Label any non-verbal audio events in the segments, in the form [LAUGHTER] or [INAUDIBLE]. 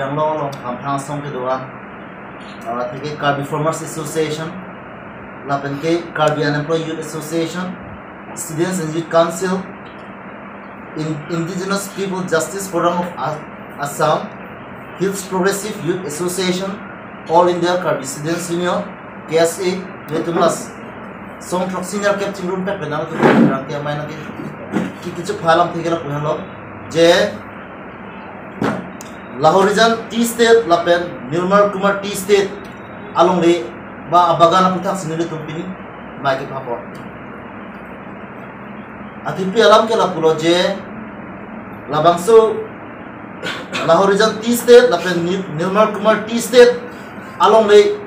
Ham hang song ke doa uh, tike Karbi Farmers Association lapen ke Karbi Unemployed Youth Association Students and Youth Council in Indigenous People Justice Forum of Assam Hills Progressive Youth Association All India Karbi Students Union KSA Vetumas Song Truck Senior Captain Room pe penal ke rang ke mai na ke ki kichu phalam thigela puhalo je Lahorijan tea state lapen Nirmal Kumar tea state along le ba bagana putak sinili tumpini mai ke phapor atipi alam ke lapulo je labangso [COUGHS] Lahorijan tea state lapen Nirmal Kumar tea state along le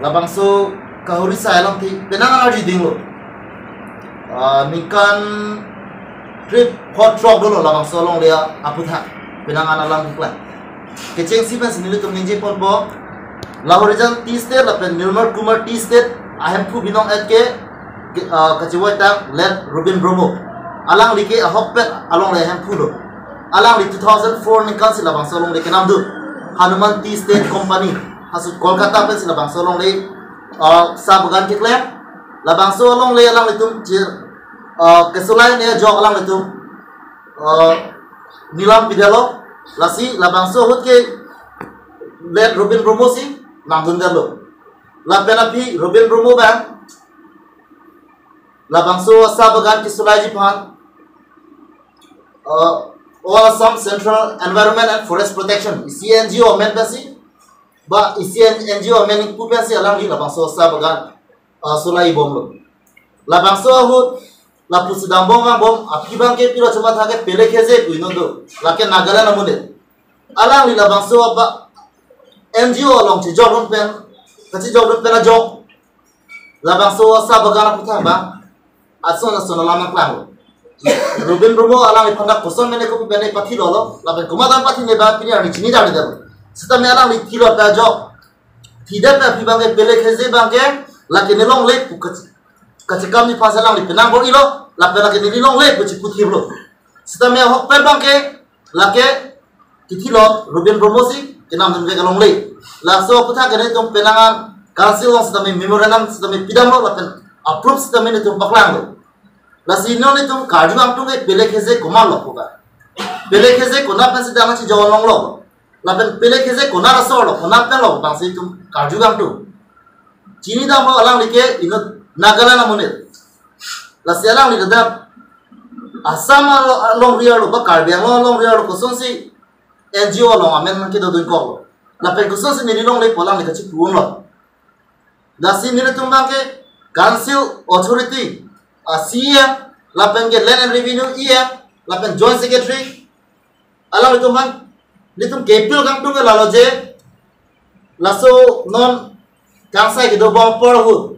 labangso kahuri sa alam ti penangan aji dinglo. Nikan trip hot truck dulu labangso along le aputak penangan alam diklan કે ચેંગસીબેન્સ નિલુત મિંજે પોલબો લાહોરિજન તીસ્તે લપે નિર્મળ Kumar તીસ્તે ahem phu binong et ke kachiwa tang let Robin Bromo alang like a hopet along le ahem phu lo alang li 2004 ni council labang long le kenam du Hanuman Tea State Company hasu Kolkata pet sila bang solong le sabugan ke klem labang solong le alang litum jir kesulai ne jog alang litum nilam bidalo lasi labangso hut ke? Let Robin Bromo si namdun dalo la penapi Robin Bromo bang. Labangso asa bagan ki sulaji pan uh, all Assam Central Environment and Forest Protection. Isi NGO men basi ba isi NGO men ku basi alang di labangso asa bagan uh, sulai bom lo labangso hut la pusidang bom bang bom api bang ke piro cuma thake pele kheze buino do la ke nagala namune alang lila bang so ba NGO long chi job pen. Kachi job run pen a job la bang so sa bagana putha ba ason ason lama klang Ruben Romo alang ipanda koson mene ko bene pathi lolo la ben kumadan pathi ne ba pini ani chini dali dalo sita me alang li kilo pa job tidak pa pi bang pele kheze bang ke la ke ne Katika ni fasa lang lipi nang bo ilo, lape ke tini long le buci putri bro. Sita mea hok pen bang ke, lake kiti lo, Ruben Bromosi, kenam tini keka long le. Lakso puta kene tong penangan, kansil long sita mi memorandum sita mi pidam lo, lape approve sita mi tong paklang lo. Lasi ino ni tong kardu ang tong e pele kese komal lo puka. Pele kese kona pen sita si jawa long lo. Lape pele kese kona raso lo, kona pen lo, bang si tong kardu ang tong. Chini damo alang like ನಾಗಲನ Munir ಲಸ್ಯಲ ಅವನಿಗದ Assam Long ರಿಯಾಡು ಬ ಕಾಳ್ಬ್ಯಾಂಗ್ Long ರಿಯಾಡು ಕುಸುಂಸಿ N la ಒ Long ಆಮೇಲೆ ನನ್ಕಿದ ದುಂಕೋ ಲಪೆ ಕುಸುಂಸಿ ನಿರಿ ಲೋಂಗ್ ಲೈ ಪೊಲಾಂಗ್ la ಪೂನ್ ಲೋ lasi nire tumbangke council authority asia lapengke land and revenue iya lapen joint secretary. Alam itu mang nitum kepil kang tunggu lalu je laso non kangsai gitu bawa porhut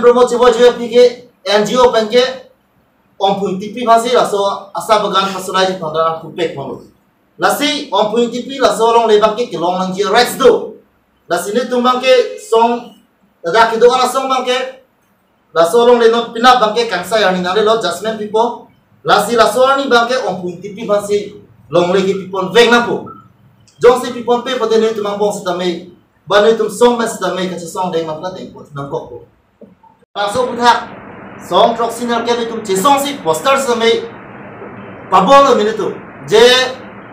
bromo chibo je pi ke NGO on pun tipi pasi laso asa bagan pasulai di pandana kupek manu. Lasi ompun tipi laso long lebak ke kelong lang jia rights do. Lasi ni tumbang ke song dada kido ana song bang ke laso long leno pina bang ke kangsa yang ni nale lo jasmen pipo. Lasi laso ani bang ke ompun tipi pasi long legi pipon veng napo. Jong si pipon pe pote ni tumbang bong sitamei. Ba tum song men sitamei kasi song deng mapna deng po tumbang kokpo. Langsung berhak song trok singer ke tum che song si poster se me pabol mi ne tu je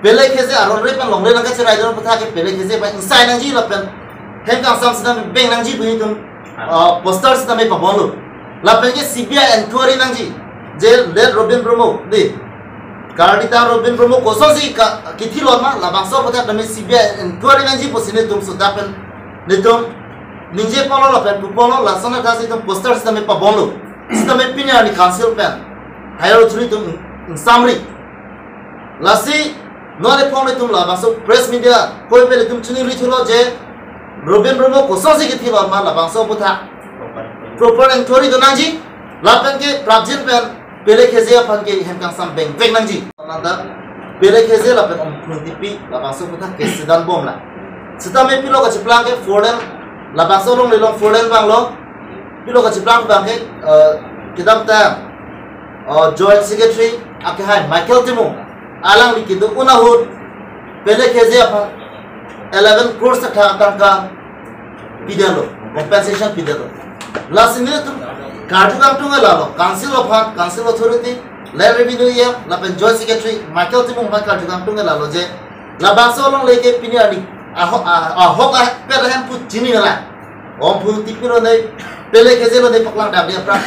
pele khe se aron re pan long re la ka che rai don patha ke pele khe se ba insai nang ji la pen hem ka sam sinan beng nang ji bu tum poster se me pabol la pen ke cbi enquiry nang ji je le robin bromo de কার্ডিতা রবিন ব্রহ্ম কোসি কিথি লমা লাবাংস পথে তুমি CBI enquiry নাজি পসিনে তুম সুদা pen নিতুম নিজে পল লপেন coupon লাসনে কাজ তুমি poster তুমি পাবলো इसमें पिन्या ने कांसिल पे हायर उत्तरी तुम सामरी लसी नॉन एफोंडे तुम ला बांसो प्रेस मीडिया कोई पहले तुम चुनी रही थी जे रोबिन रोबो को सोची कितनी बार मार ला बांसो बुधा प्रॉपर एंट्री तो नंजी लापन के प्राप्तिन पे पहले कैसे अपन के हम कांसम बैंक बैंक नंजी अंदर पहले कैसे ला बांसो बुधा कैसे ला सिता में पिलो का चिप्लांग लोग pilo ka chiplang bang ke kidam joint secretary ake michael timu alang likidu unahut pele kheze phan 11 crores tangka pidalo compensation pidalo last ini tu kartu kam tu ngelalo council of fund council authority land revenue ye la pen joint secretary michael timu ma kartu kam tu ngelalo je la bangso long leke pini ani aho aho ka per hem pu ngala Om tipiro nai pele keze lo nai paklang dab dia prak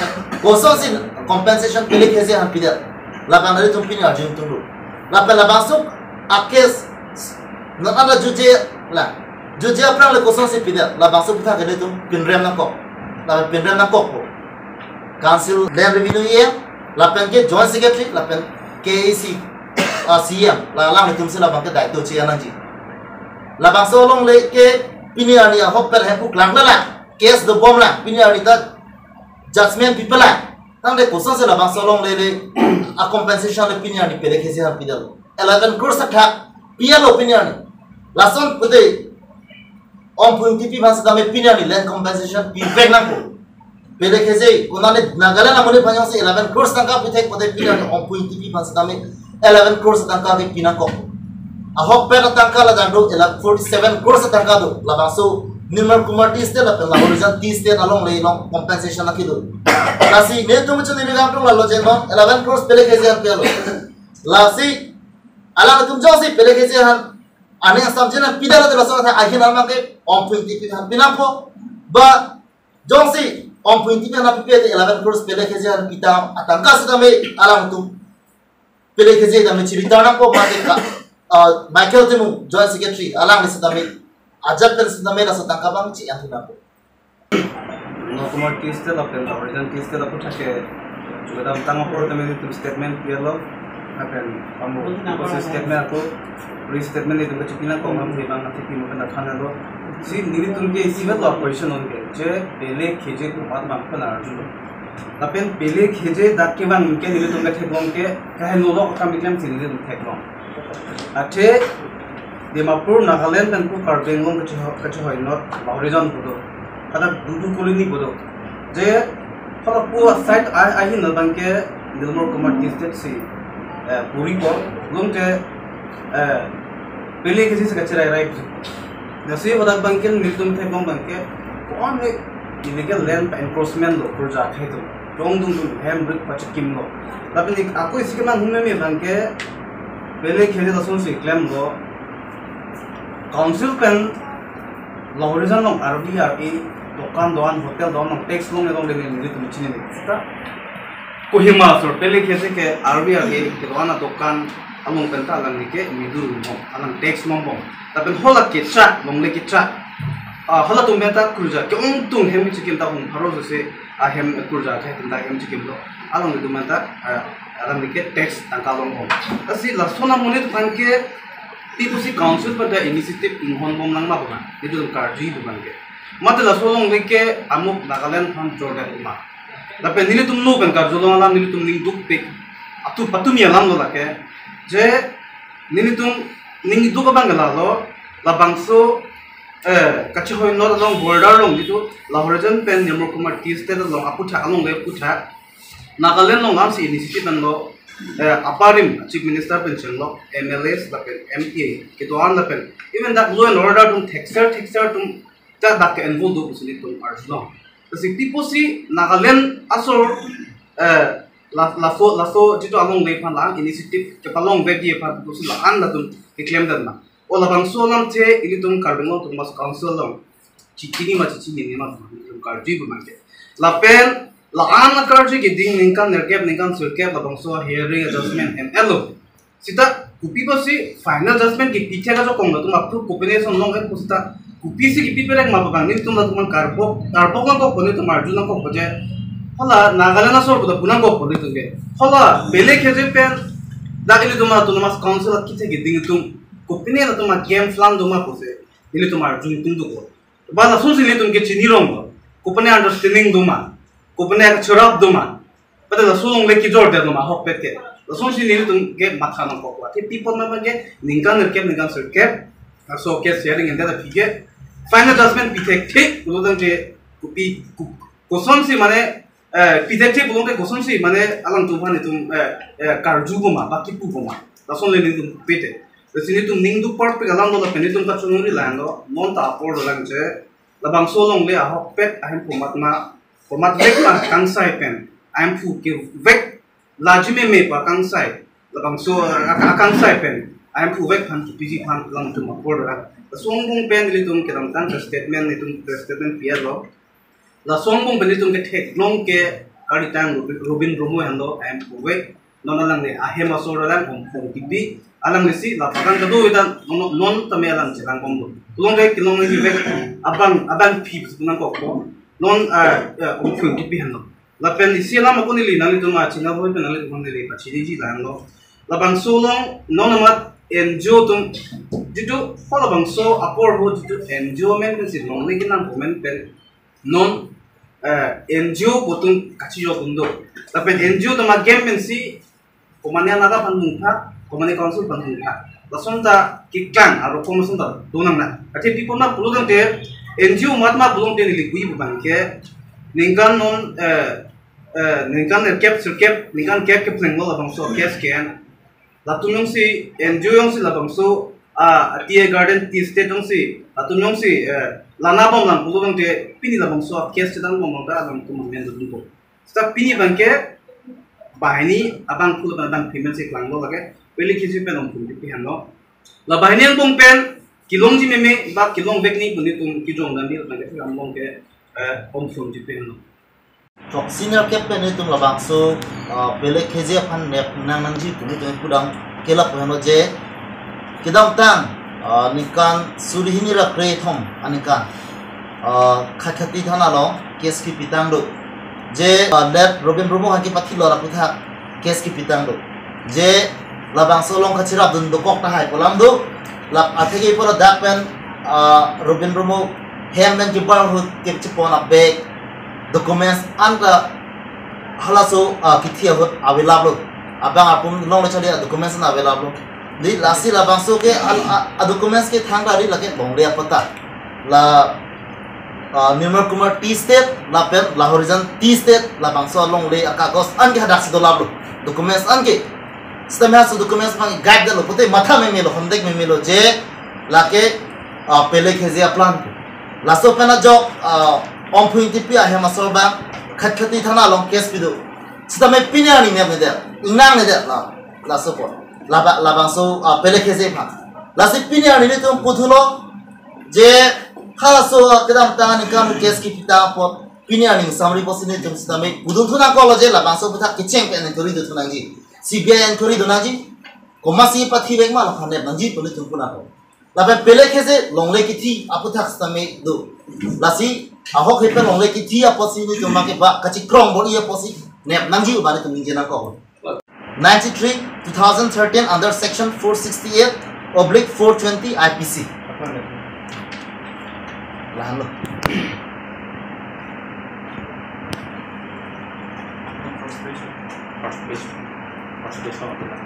goso sin compensation pele keze han pida la bandari tum pini arjun ya, tum lu la pela basuk akes na ada juje la juje prak le goso sin pida la basuk buta kede tum pinrem na kok la pinrem na kok ko council land revenue ye la ke joint secretary la pen KAC a CM ah, la la tum se la bangke dai to chi anang ji la basuk long le ke pinyani hok perhepu klangdala case la pinyani ta judgment people tang la compensation le pinyani pe dekhe se hapi dalo eleven crores ta pial opinyani on pun tipi bas da compensation pi pek nang ko pe dekhe se kunale nagala na mone banyo se eleven crores tang on ahok pe na tangka la jando 47 crores tangka do la baso Nirmal Kumar tea estate लपे लाहौर जन tea estate along ले long compensation na kido lasi ne tu mucho ni gam tu lalo jen 11 crores pele keze an pelo lasi ala tum jo si pele keze han ane assumption pidara de laso tha ahin alma ke om puinti pi han binampo ba jongsi om puinti pi han pi pe 11 crores pele ke jan pita atangka sa me alam tu pele ke je dame chirita na ko ma de ka michael temu joint secretary alam ni sa me ajak ter sa me rasa tangka bang chi an na ko no তোমার কিস্তে লাপেন original কিস্তে লাপু থাকে যদি তঙ্গ পড়তে তুমি statement পিয়ালো akan kamu proses statement aku pre statement itu kecil kina kau mampu bang nanti timu kena khana lo si nili tumke civil operation on ke je pele kheje ko mat mam khana arju lapen pele kheje dak ke bang ke nili tumke theklong ke kahe no lo kam biklam आठे Dimapur Nagaland and पू कार्बिंग नट हरिजन पदों खादा दुदू कलिनी पदों जे खाला पूरा site आई आई ही नदंग के Nirmal Kumar district से पूरी को लोग जे पहले किसी से कच्चे रह रहे थे नसीब वधक बंक के थे कौन बंक के कौन है इलीगल लैंड एनक्रोसमेंट लो प्रोजेक्ट है पहले खेले दसों से क्लेम गो काउंसिल पेन लोहरिजन लोग आरडी आर ए दुकान दुकान होटल दुकान लोग टेक्स लोग ने तो लेने लेने तो मिचने लेने सिता कोई मासूर पहले खेले के आरडी आर ए के दुकान दुकान अलग पेन ता अलग निके मिडू रूम हो अलग टैक्स मम हो तब इन होल के चा लोग ने किचा आ होल तुम्हें ता कुर्जा क्यों तुम हम चिकन ता हम भरोसे से आ हम कुर्जा थे तुम ता हम चिकन लोग along itu mata eh, alam bikin teks tangkal long om. Tapi langsung namun itu bangke itu si council pada inisiatif inhon bom lang mah bukan itu karju itu bangke. Mati langsung long bikin amuk nagaland from Jordan rumah tapi nilai tuh nu kan karju long alam nilai tuh ning duk pik atu patu mi alam lo lake je nilai tuh ning duk bangke lalu labangso eh, kachi hoi nor long border long itu lahorajan pen nyamuk kumat tis ter long apu thak long le pu nakalian lo eh, ngam si inisipin ng lo aparin chief minister pension lo MLS lapen MTA kito an lapel even that law and order tum texter texter tum ta dak ke envol do kusini tum lo kasi tipo si nakalian asor eh, la la fo jito along way pan lang inisipin kapag long way diya pan kusini an lapen iklaim dan na o oh, lapang so lang che ini tum karbing lo mas council lo Chikini mas chikini ni ma tum karbing lo lapen la an la karji ke ding ningkan nerkep ningkan surkep la bang hearing adjustment and elo sita kupi ba si final adjustment ki piche ka jo kong la tum approve combination long ke kusita kupi kupisi ki pipere ma ba ni tum tum karbo karbo ko ko ni tum arjuna ko ko je hola nagalana sor buda bunan ko ko ni tum ge hola bele ke je pen da ili tum tum mas council ki te ge ding tum kupine na tum game flan tum ko se ili tum arjun tum du ko ba la so sini tum ke chini rong ko pane understanding duma por do lang che la bang so long le a hok pet a hem pumat na vek pa kang pen hem pu ke vek la ji me pa kang sai la bang so a kang pen hem pu vek pan tu piji pan lang tum a por do la song bong pen li tum ke dam tan statement ni tum statement pia lo la song bong pen li tum ke thek long ke kari tang robin romo hando a hem pu vek non lang ne a hem a so lang hom hom tipi alam nisi la pakan kado ita non tame alam jelang kombo tulong dai kilong ngi be abang abang pi nang ko non uh, uh, fruit behind them. La pen di sia lama kuni lina ni tunga china boi pen ali kuni lina china ji lang lo. La bang so long non amat enjo tung jitu ho la bang so apor ho jitu enjo men kan si non lagi nang komen pen non uh, enjo potung kachi jo kundo. La pen enjo tunga game men si komania nada pan mungha komania konsul pan mungha. La sonta kikang aro komo sonta donang na. Ati pipo na pulu dong Eh eh er cap cap nang mo labang so kes ken latun yung si NGO yung si labang so a ati garden ti state yung si latun yung si lana bom lang pulung te pini labang so kes te dang bom ga lang tumang men dun ko sta pini bangke bahini abang puluh abang payment si klang lo lagi pele kisi pen om pun pihan no la bahinian bong pen kilong ji meme ba kilong vek ni puni tum ki jong dan ni la ke am bong ke om pun ji pen no tok senior captain ni tum labang so pele kisi pan nep nang nang ji puni tum kudang kela pano je kidang tang nikan surihini ra kre thom anikan khakhati thana lo kes ki pitang do je let robin romo haki pathi lora putha kes ki pitang do je labang solong kachirap dun do kok tahai kolam do lap athegi pura dak pen robin romo hem men ki bar hu kip chipon a bag documents anta halaso kithia hut available abang apun long le chali documents na available li lasi labang so ke a documents ke thang ri lage long le pata la Nirmal Kumar tea estate La pen La horizon T state ला बांसो लोंग ले अकागोस अन के हदाक Sido लाबलो documents अन ইসলামিয়াস documents মানে guide দিল প্রতি মাথা মেমিল হন্দেক মেমিল যে লাকে পেলে খেজি আপলান last পেনা জক অম্পুইন্তি P আহে মাসর বা খাত খাতি থানা লং কেস পিদু। সিতামে পিনে আনি মেমে দে ইনা নে দে লা লাস্ট পর। লাবা, লাবাস পেলে খেজি ফা লাস্ট পিনে আনি নি তো পুধুল যে খালাস কেদাম তা নি কাম, কেস কি পিতা প পিনে আনি, সামরি পসিনে জম সিতামে পুধুল থনা কল যে, লাবাস পুথা কিচেন কেনে ধরি দে থনা জি tori du thuna ji CBI inquiry dona ji komasi pathi bek ma lakhane banji poli tum puna ko labe pele khese longle ki thi apu thak stame do lasi aho khipe longle ki thi aposi ni tum ke ba kachi krong bori aposi ne nangji ubane tum ninjena ko 93 2013 under section 468 oblique 420 IPC lahan lo Islam itu kan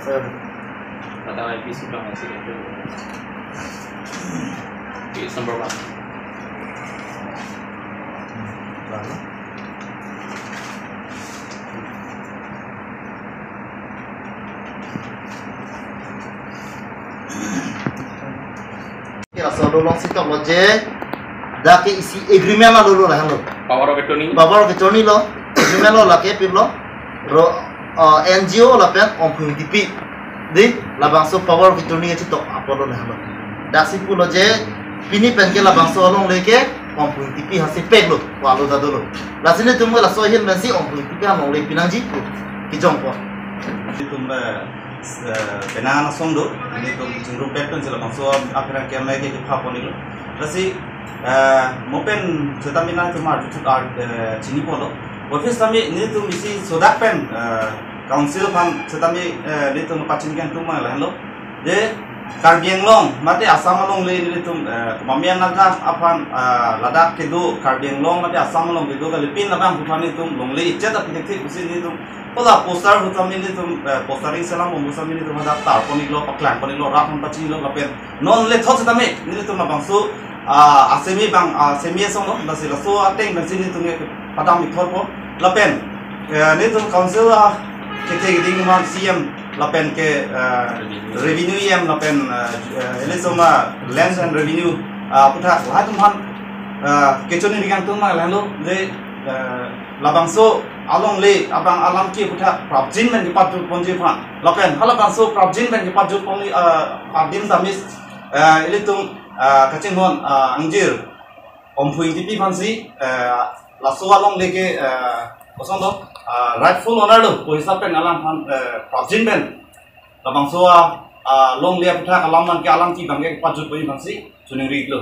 FM kata IP sudah masih itu it's number one Lalu? Rasulullah sih lo je dake isi agreement lo lo lah lo. Power of attorney. Power of attorney lo. Agreement lo lake pir lo. NGO লাপেন অংশী টিপি দি লাভাংশ পাওয়ার ভিতরনি গেছে তো আপল হলো দাসি পুল যে পিনি পেনকে লাভাংশ হলং লেকে অংশী টিপি হাসি পেগল পালো দাদল রাজিনে তুমি লাসো হিল মেসি অংশী টিপি আমল লে পিনাজি কি জম্প তুমি বেনা সন্দ আমি তো জুরু পেটন ছিল বংশ আপনার কেমে কি ফা পনিল রাসি মোপেন জেতামিনা তোমার আর্ট চিনি পলো Office kami ini tuh misi sodapen pen eh, council kan setami eh, ni tuh pacin kan tu mana hello je long mati asam long le ni tu eh, mamian naga apan lada kedu kardiang long mati asam long kedu kali pin naga hutani tu long le iccha tapi dekhi usi ni tu Ola poster hutan ini tuh, postering selam hutami ini tu mada tar poni paklan poni lo rakun pacin lo kapen non le thot setami ni tu mabangsu ah, asemi bang ah, asemi song dong, nasi lasu ateng nasi ini tuh. mà đang bị thôi bố là bên nếu chúng còn giữ cái thế cái tiếng mà CM là bên cái revenue. Em là bên lấy số mà lens and revenue. À phụ thạc của hai chúng hắn cái chỗ này đi ngang tương mà là lúc để là bằng số along le abang alam ki putha prabjin men pat jut ponji phan lapen hala bang so prabjin à, pat jut ponji cái damis elitung kachin hon angjir om phuing ti pi phan gì, à লাসোয়া লং লেগে পছন্দ rightful owner ও হিসাবে নালাম ফান প্রাচীন বেন লাবাংসোয়া লং লিয়া পিঠা কালাম নামকে আলাম কি ভাঙ্গে পাঁচ জুত বই ভাঙছি চুনিং রিগলো